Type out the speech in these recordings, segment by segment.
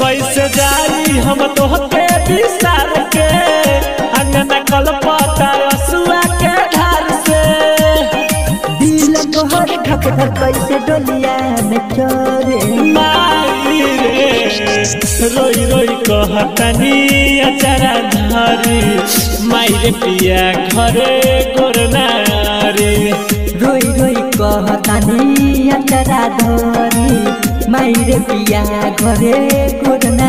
कैसे जाई हम तोहके बिसार के अंगना कलपता असुआ के धार से दिल तोहर धक धक कैसे डोलिया में चोरे। माई रे रोई रोई कहतनी अचारा धरी। माई रे पिया घरे गोरना रे रोई रोई कहतानी अचरा धरी। मायरे पिया घरे कोरना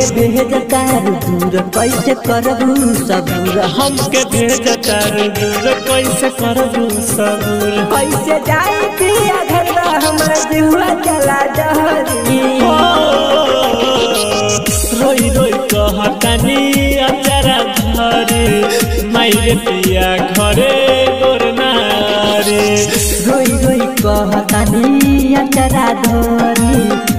हमके भेज तार दूर कैसे करबू सबूर हमके भेज तारू दूर कैसे करबू सबूर कैसे जाई पिया घर हमरा दिहुआ चला जहरी। रोई रोई कहतानी अचारा धरे माई पिया घरे गोरना रे रोई रोई कहतानी अचरा धरी।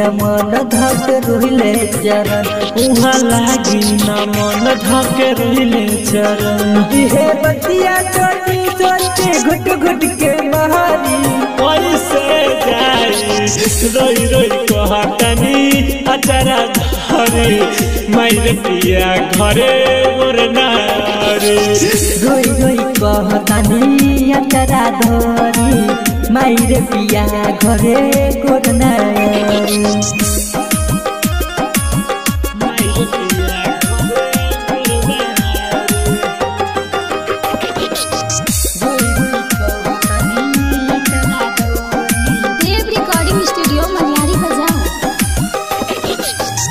न मन धक रोहिले चरण। उहाँ लागी न मन धके रहिले चरण। इहे बतिया चोटी सोची घुट घुट के बहारी कैसे जाई रोई रोई कहतनी अचरा धरे। माइर पिया घरे मोर नारे। रोई रोई कहतानी अचरा धरी। मायर पिया घरे कोरना।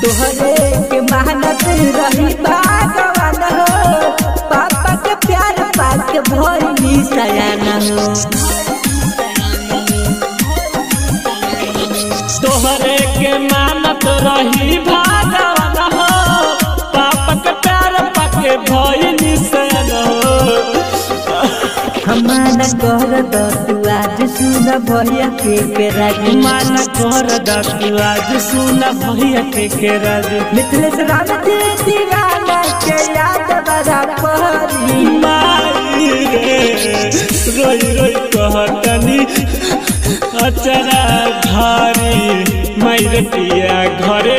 तोहरे के मेहनत रही बागवान हो। पापा के प्यार सयान हो। मानत रही भागवान हो। पापा के प्यार पाके हो। हमारा कर दतु आज सुन भैया के के राज़ी मान कर दतु आज सुन भैया के के राज मिथिलेश राम जी दीवाना के याद बड़ा माई रे रोई रोई कहतनी। अचरा घरे मैर पिया घरे